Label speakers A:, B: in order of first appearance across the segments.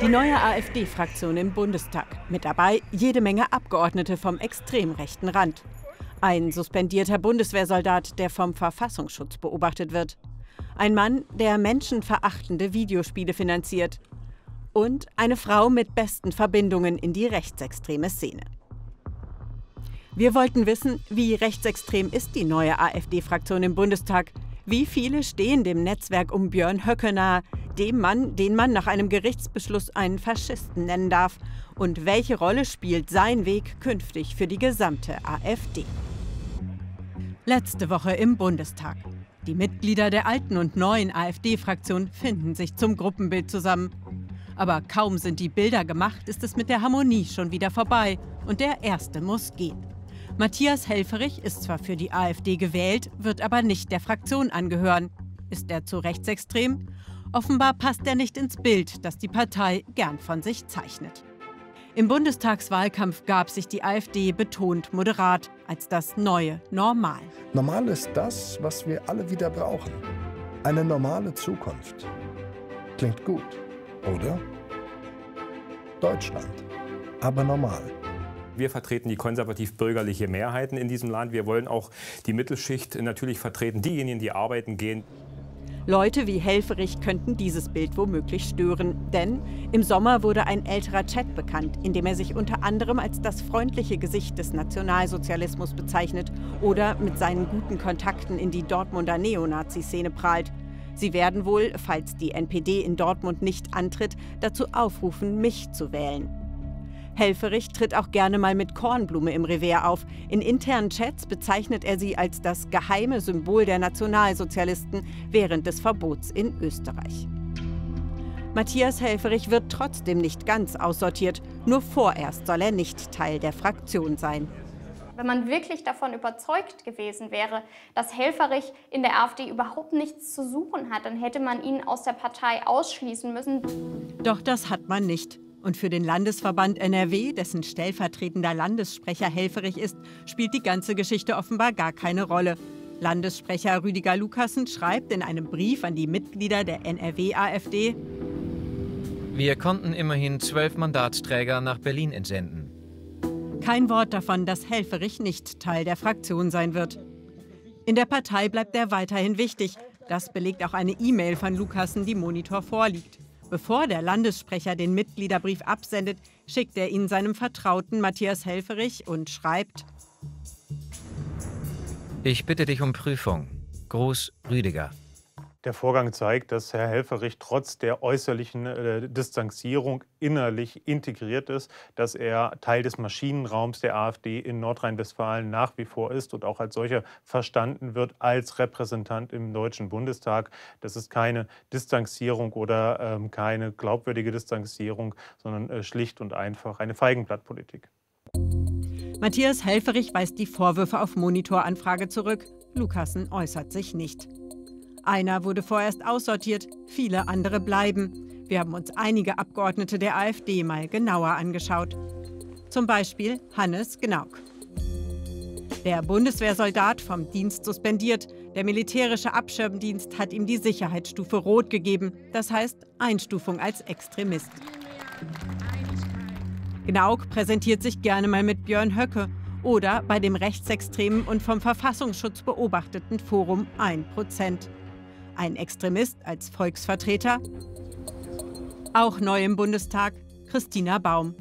A: Die neue AfD-Fraktion im Bundestag. Mit dabei jede Menge Abgeordnete vom extrem rechten Rand. Ein suspendierter Bundeswehrsoldat, der vom Verfassungsschutz beobachtet wird. Ein Mann, der menschenverachtende Videospiele finanziert. Und eine Frau mit besten Verbindungen in die rechtsextreme Szene. Wir wollten wissen, wie rechtsextrem ist die neue AfD-Fraktion im Bundestag? Wie viele stehen dem Netzwerk um Björn Höcke nahe, dem Mann, den man nach einem Gerichtsbeschluss einen Faschisten nennen darf? Und welche Rolle spielt sein Weg künftig für die gesamte AfD? Letzte Woche im Bundestag. Die Mitglieder der alten und neuen AfD-Fraktion finden sich zum Gruppenbild zusammen. Aber kaum sind die Bilder gemacht, ist es mit der Harmonie schon wieder vorbei und der Erste muss gehen. Matthias Helferich ist zwar für die AfD gewählt, wird aber nicht der Fraktion angehören. Ist er zu rechtsextrem? Offenbar passt er nicht ins Bild, das die Partei gern von sich zeichnet. Im Bundestagswahlkampf gab sich die AfD betont moderat als das neue Normal.
B: Normal ist das, was wir alle wieder brauchen. Eine normale Zukunft. Klingt gut, oder? Deutschland. Aber normal.
C: Wir vertreten die konservativ-bürgerliche Mehrheiten in diesem Land. Wir wollen auch die Mittelschicht natürlich vertreten, diejenigen, die arbeiten gehen.
A: Leute wie Helferich könnten dieses Bild womöglich stören. Denn im Sommer wurde ein älterer Chat bekannt, in dem er sich unter anderem als das freundliche Gesicht des Nationalsozialismus bezeichnet oder mit seinen guten Kontakten in die Dortmunder Neonazi-Szene prahlt. Sie werden wohl, falls die NPD in Dortmund nicht antritt, dazu aufrufen, mich zu wählen. Helferich tritt auch gerne mal mit Kornblume im Revers auf. In internen Chats bezeichnet er sie als das geheime Symbol der Nationalsozialisten während des Verbots in Österreich. Matthias Helferich wird trotzdem nicht ganz aussortiert. Nur vorerst soll er nicht Teil der Fraktion sein.
D: Wenn man wirklich davon überzeugt gewesen wäre, dass Helferich in der AfD überhaupt nichts zu suchen hat, dann hätte man ihn aus der Partei ausschließen müssen.
A: Doch das hat man nicht. Und für den Landesverband NRW, dessen stellvertretender Landessprecher Helferich ist, spielt die ganze Geschichte offenbar gar keine Rolle. Landessprecher Rüdiger Lukassen schreibt in einem Brief an die Mitglieder der NRW-AfD:
E: Wir konnten immerhin zwölf Mandatsträger nach Berlin entsenden.
A: Kein Wort davon, dass Helferich nicht Teil der Fraktion sein wird. In der Partei bleibt er weiterhin wichtig. Das belegt auch eine E-Mail von Lukassen, die Monitor vorliegt. Bevor der Landessprecher den Mitgliederbrief absendet, schickt er ihn seinem Vertrauten Matthias Helferich und schreibt:
E: Ich bitte dich um Prüfung. Gruß Rüdiger.
F: Der Vorgang zeigt, dass Herr Helferich trotz der äußerlichen äh, Distanzierung innerlich integriert ist, dass er Teil des Maschinenraums der AfD in Nordrhein-Westfalen nach wie vor ist und auch als solcher verstanden wird als Repräsentant im Deutschen Bundestag. Das ist keine Distanzierung oder ähm, keine glaubwürdige Distanzierung, sondern äh, schlicht und einfach eine Feigenblattpolitik.
A: Matthias Helferich weist die Vorwürfe auf Monitoranfrage zurück. Lukassen äußert sich nicht. Einer wurde vorerst aussortiert, viele andere bleiben. Wir haben uns einige Abgeordnete der AfD mal genauer angeschaut. Zum Beispiel Hannes Gnauk. Der Bundeswehrsoldat vom Dienst suspendiert. Der militärische Abschirmdienst hat ihm die Sicherheitsstufe Rot gegeben, das heißt Einstufung als Extremist. Gnauk präsentiert sich gerne mal mit Björn Höcke oder bei dem rechtsextremen und vom Verfassungsschutz beobachteten Forum 1% ein Extremist als Volksvertreter. Auch neu im Bundestag Christina Baum.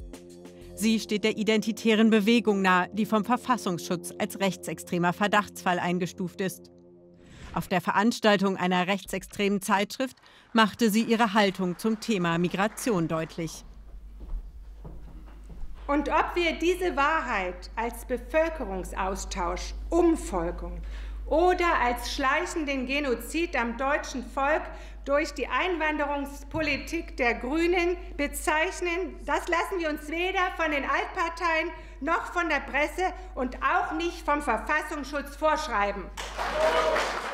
A: Sie steht der identitären Bewegung nahe, die vom Verfassungsschutz als rechtsextremer Verdachtsfall eingestuft ist. Auf der Veranstaltung einer rechtsextremen Zeitschrift machte sie ihre Haltung zum Thema Migration deutlich.
G: Und ob wir diese Wahrheit als Bevölkerungsaustausch, Umvolkung oder als schleichenden Genozid am deutschen Volk durch die Einwanderungspolitik der Grünen bezeichnen, das lassen wir uns weder von den Altparteien noch von der Presse und auch nicht vom Verfassungsschutz vorschreiben.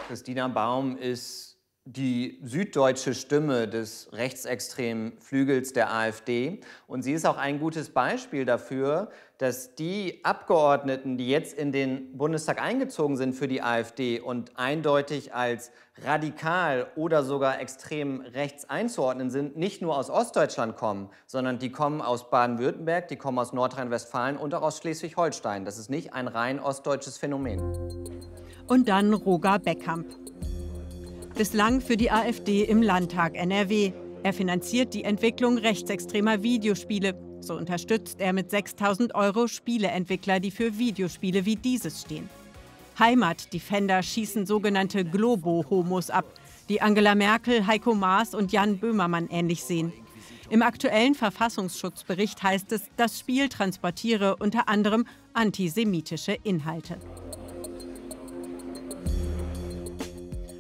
H: Christina Baum ist die süddeutsche Stimme des rechtsextremen Flügels der AfD. Und sie ist auch ein gutes Beispiel dafür, dass die Abgeordneten, die jetzt in den Bundestag eingezogen sind für die AfD und eindeutig als radikal oder sogar extrem rechts einzuordnen sind, nicht nur aus Ostdeutschland kommen, sondern die kommen aus Baden-Württemberg, die kommen aus Nordrhein-Westfalen und auch aus Schleswig-Holstein. Das ist nicht ein rein ostdeutsches Phänomen.
A: Und dann Roger Beckamp bislang für die AfD im Landtag NRW. Er finanziert die Entwicklung rechtsextremer Videospiele. So unterstützt er mit 6000 Euro Spieleentwickler, die für Videospiele wie dieses stehen. Heimatdefender schießen sogenannte Globo-Homos ab, die Angela Merkel, Heiko Maas und Jan Böhmermann ähnlich sehen. Im aktuellen Verfassungsschutzbericht heißt es, das Spiel transportiere unter anderem antisemitische Inhalte.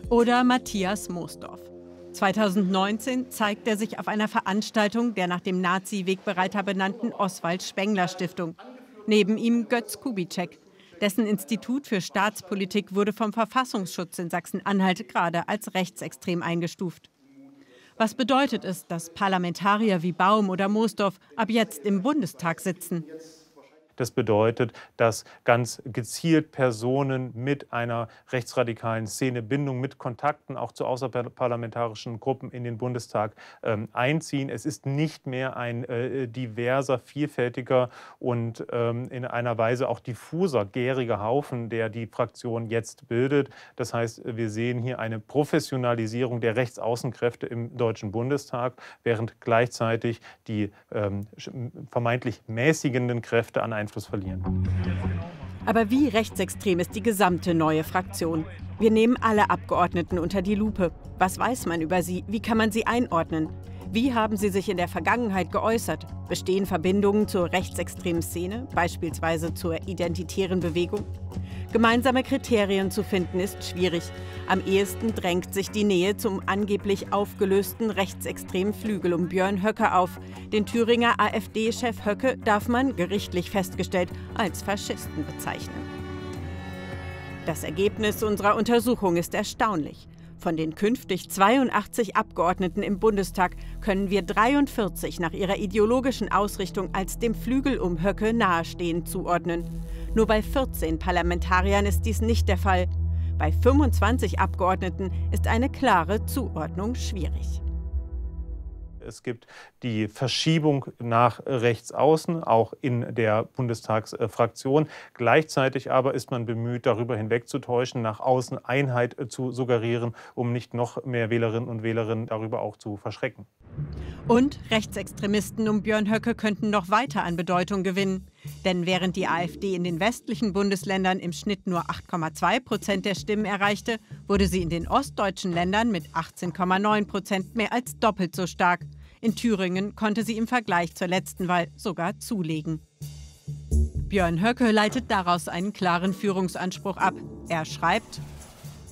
A: Oder Matthias Moosdorf. 2019 zeigt er sich auf einer Veranstaltung der nach dem Nazi-Wegbereiter benannten Oswald Spengler Stiftung. Neben ihm Götz Kubitschek. Dessen Institut für Staatspolitik wurde vom Verfassungsschutz in Sachsen-Anhalt gerade als rechtsextrem eingestuft. Was bedeutet es, dass Parlamentarier wie Baum oder Moosdorf ab jetzt im Bundestag sitzen?
F: Das bedeutet, dass ganz gezielt Personen mit einer rechtsradikalen Szene Bindung mit Kontakten auch zu außerparlamentarischen Gruppen in den Bundestag ähm, einziehen. Es ist nicht mehr ein äh, diverser, vielfältiger und ähm, in einer Weise auch diffuser, gäriger Haufen, der die Fraktion jetzt bildet. Das heißt, wir sehen hier eine Professionalisierung der Rechtsaußenkräfte im Deutschen Bundestag, während gleichzeitig die ähm, vermeintlich mäßigenden Kräfte an einen Einfluss verlieren.
A: Aber wie rechtsextrem ist die gesamte neue Fraktion? Wir nehmen alle Abgeordneten unter die Lupe. Was weiß man über sie? Wie kann man sie einordnen? Wie haben sie sich in der Vergangenheit geäußert? Bestehen Verbindungen zur rechtsextremen Szene, beispielsweise zur identitären Bewegung? Gemeinsame Kriterien zu finden ist schwierig. Am ehesten drängt sich die Nähe zum angeblich aufgelösten rechtsextremen Flügel um Björn Höcke auf. Den Thüringer AfD-Chef Höcke darf man, gerichtlich festgestellt, als Faschisten bezeichnen. Das Ergebnis unserer Untersuchung ist erstaunlich. Von den künftig 82 Abgeordneten im Bundestag können wir 43 nach ihrer ideologischen Ausrichtung als dem Flügel um Höcke nahestehend zuordnen. Nur bei 14 Parlamentariern ist dies nicht der Fall. Bei 25 Abgeordneten ist eine klare Zuordnung schwierig.
F: Es gibt die Verschiebung nach rechts außen, auch in der Bundestagsfraktion. Gleichzeitig aber ist man bemüht, darüber hinwegzutäuschen, nach außen Einheit zu suggerieren, um nicht noch mehr Wählerinnen und Wähler darüber auch zu verschrecken.
A: Und Rechtsextremisten um Björn Höcke könnten noch weiter an Bedeutung gewinnen. Denn während die AfD in den westlichen Bundesländern im Schnitt nur 8,2 Prozent der Stimmen erreichte, wurde sie in den ostdeutschen Ländern mit 18,9 Prozent mehr als doppelt so stark. In Thüringen konnte sie im Vergleich zur letzten Wahl sogar zulegen. Björn Höcke leitet daraus einen klaren Führungsanspruch ab. Er schreibt,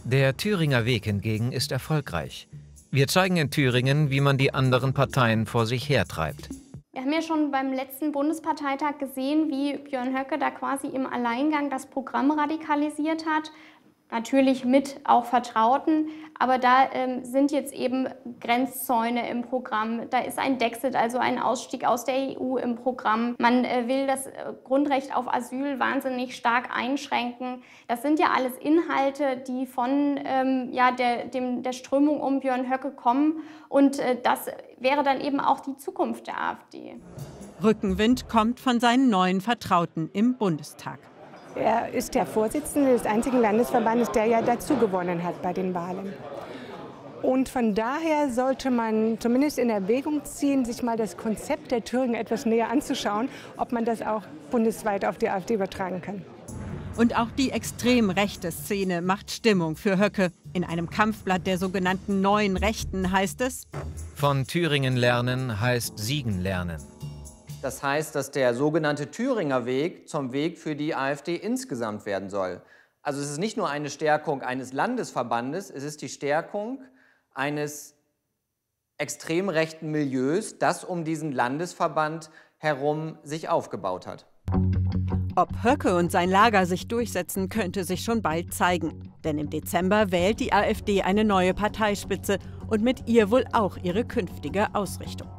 E: Der Thüringer Weg hingegen ist erfolgreich. Wir zeigen in Thüringen, wie man die anderen Parteien vor sich hertreibt.
D: Wir haben ja schon beim letzten Bundesparteitag gesehen, wie Björn Höcke da quasi im Alleingang das Programm radikalisiert hat natürlich mit auch Vertrauten, aber da ähm, sind jetzt eben Grenzzäune im Programm, da ist ein Dexit, also ein Ausstieg aus der EU im Programm. Man äh, will das äh, Grundrecht auf Asyl wahnsinnig stark einschränken. Das sind ja alles Inhalte, die von ähm, ja, der, dem, der Strömung um Björn Höcke kommen und äh, das wäre dann eben auch die Zukunft der AfD.
A: Rückenwind kommt von seinen neuen Vertrauten im Bundestag.
G: Er ist der Vorsitzende des einzigen Landesverbandes, der ja dazu gewonnen hat bei den Wahlen. Und von daher sollte man zumindest in Erwägung ziehen, sich mal das Konzept der Thüringen etwas näher anzuschauen, ob man das auch bundesweit auf die AfD übertragen kann.
A: Und auch die extrem rechte Szene macht Stimmung für Höcke. In einem Kampfblatt der sogenannten Neuen Rechten heißt es:
E: Von Thüringen lernen heißt Siegen lernen.
H: Das heißt, dass der sogenannte Thüringer Weg zum Weg für die AfD insgesamt werden soll. Also es ist nicht nur eine Stärkung eines Landesverbandes, es ist die Stärkung eines extrem rechten Milieus, das um diesen Landesverband herum sich aufgebaut hat.
A: Ob Höcke und sein Lager sich durchsetzen, könnte sich schon bald zeigen. Denn im Dezember wählt die AfD eine neue Parteispitze und mit ihr wohl auch ihre künftige Ausrichtung.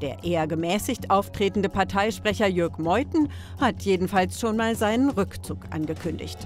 A: Der eher gemäßigt auftretende Parteisprecher Jörg Meuthen hat jedenfalls schon mal seinen Rückzug angekündigt.